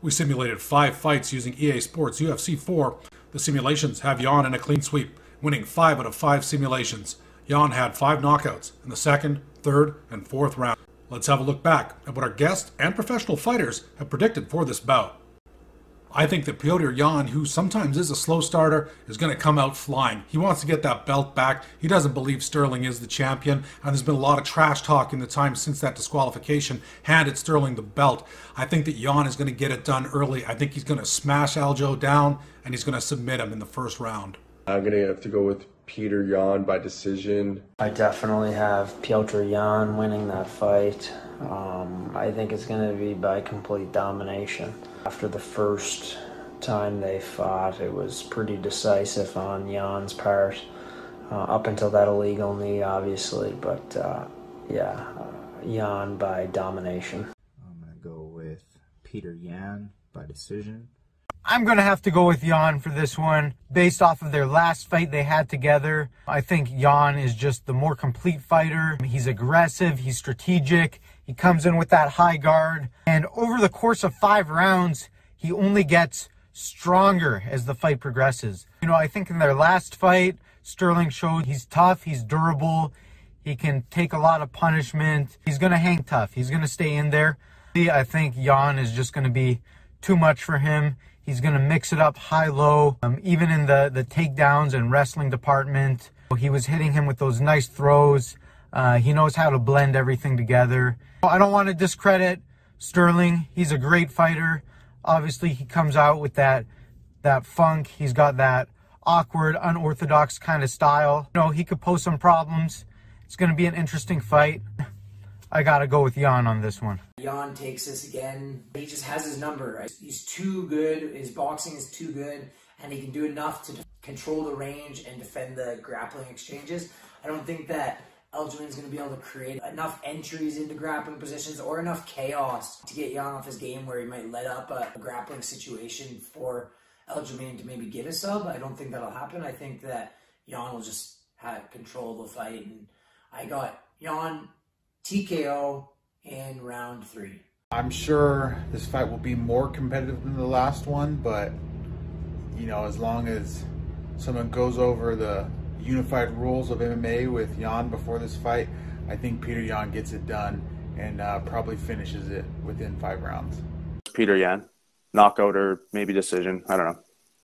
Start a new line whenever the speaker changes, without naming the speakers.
We simulated five fights using EA Sports UFC 4. The simulations have Yan in a clean sweep, winning five out of five simulations. Yan had five knockouts in the second, third, and fourth round. Let's have a look back at what our guests and professional fighters have predicted for this bout. I think that Petr Yan, who sometimes is a slow starter, is going to come out flying. He wants to get that belt back. He doesn't believe Sterling is the champion, and there's been a lot of trash talk in the time since that disqualification handed Sterling the belt. I think that Yan is going to get it done early. I think he's going to smash Aljo down, and he's going to submit him in the first round.
I'm going to have to go with Petr Yan by decision.
I definitely have Petr Yan winning that fight. Um, I think it's going to be by complete domination. After the first time they fought, it was pretty decisive on Yan's part. Uh, up until that illegal knee, obviously, but uh, yeah, uh, Yan by domination.
I'm going to go with Peter Yan by decision.
I'm going to have to go with Yan for this one. Based off of their last fight they had together, I think Yan is just the more complete fighter. He's aggressive, he's strategic, he comes in with that high guard. And over the course of five rounds, he only gets stronger as the fight progresses. You know, I think in their last fight, Sterling showed he's tough, he's durable, he can take a lot of punishment. He's going to hang tough, he's going to stay in there. I think Yan is just going to be too much for him. He's going to mix it up high low, um, even in the, the takedowns and wrestling department. He was hitting him with those nice throws. Uh, he knows how to blend everything together. I don't want to discredit Sterling. He's a great fighter. Obviously, he comes out with that that funk. He's got that awkward, unorthodox kind of style. You know, he could pose some problems. It's going to be an interesting fight. I got to go with Yan on this one.
Yan takes this again. He just has his number, right? He's too good. His boxing is too good, and he can do enough to control the range and defend the grappling exchanges. I don't think that Aljamain's going to be able to create enough entries into grappling positions or enough chaos to get Yan off his game where he might let up a, grappling situation for Aljamain to maybe get a sub. I don't think that'll happen. I think that Yan will just have control of the fight, and I got Yan TKO in round three.
I'm sure this fight will be more competitive than the last one, but you know, as long as someone goes over the unified rules of MMA with Yan before this fight, I think Peter Yan gets it done and uh, probably finishes it within five rounds.
Peter Yan, knockout or maybe decision. I don't know.